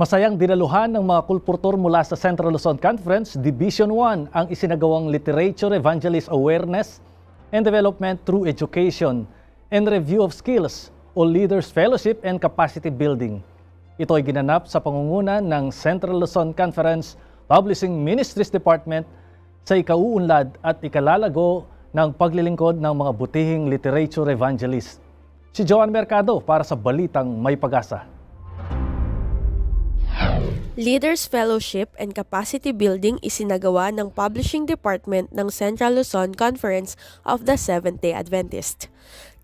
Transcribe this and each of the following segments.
Masayang dinaluhan ng mga kulpurtor mula sa Central Luzon Conference Division 1 ang isinagawang Literature Evangelist Awareness and Development through Education and Review of Skills o Leaders Fellowship and Capacity Building. Ito ay ginanap sa pangunguna ng Central Luzon Conference Publishing Ministries Department sa ikauunlad at ikalalago ng paglilingkod ng mga butihing literature evangelist. Si Joan Mercado para sa Balitang May Pag-asa. Leaders Fellowship and Capacity Building isinagawa ng Publishing Department ng Central Luzon Conference of the Seventh-day Adventist.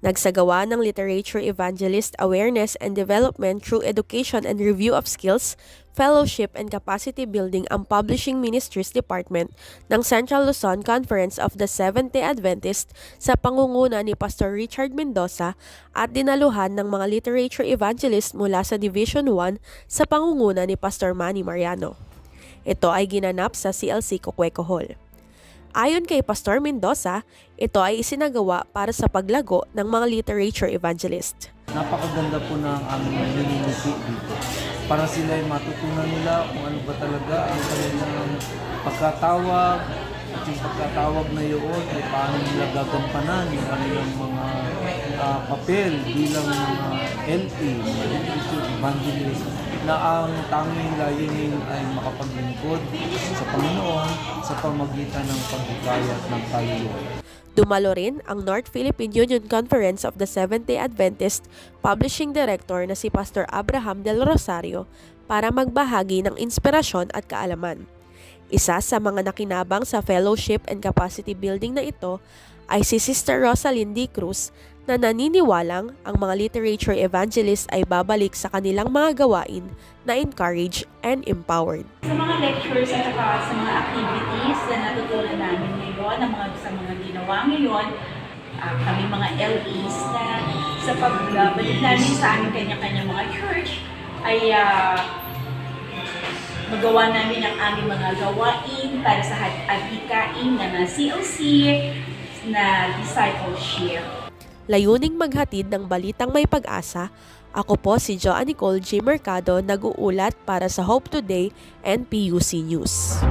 Nagsagawa ng Literature Evangelist Awareness and Development through Education and Review of Skills, Fellowship and Capacity Building ang Publishing Ministries Department ng Central Luzon Conference of the Seventh-day Adventist sa pangunguna ni Pastor Richard Mendoza at dinaluhan ng mga literature evangelist mula sa Division 1 sa pangunguna ni Pastor Manny Mariano. Ito ay ginanap sa CLC Coqueco Hall. Ayon kay Pastor Mendoza, ito ay isinagawa para sa paglago ng mga literature evangelist. Napakaganda po ng aming nanginginig dito. Para sila ay matutunan nila kung ano ba talaga ang kanilang pagkatawag at yung pagkatawag na yun ay paano nila gagampanan yung kanilang mga uh, papel bilang mga literature evangelist na ang tanging layunin ay makapaglingkod sa Panginoon sa pamagitan ng paghikayat ng kaluluwa. Dumalo rin ang North Philippine Union Conference of the Seventh-day Adventist Publishing Director na si Pastor Abraham Del Rosario para magbahagi ng inspirasyon at kaalaman. Isa sa mga nakinabang sa fellowship and capacity building na ito ay si Sister Rosalind D. Cruz na naniniwalang ang mga literature evangelists ay babalik sa kanilang mga gawain na encourage and empowered. Sa mga lectures at saka sa mga activities na natutunan namin ngayon, ang mga, sa mga ginawa ngayon, uh, kami mga LEs na sa pagbalik namin sa aming kanya-kanya mga church, ay uh, magawa namin ang aming mga gawain para sa adhikain ng CLC na discipleship. Layuning maghatid ng balitang may pag-asa, ako po si Joanne Nicole G. Mercado nag-uulat para sa Hope Today and PUC News.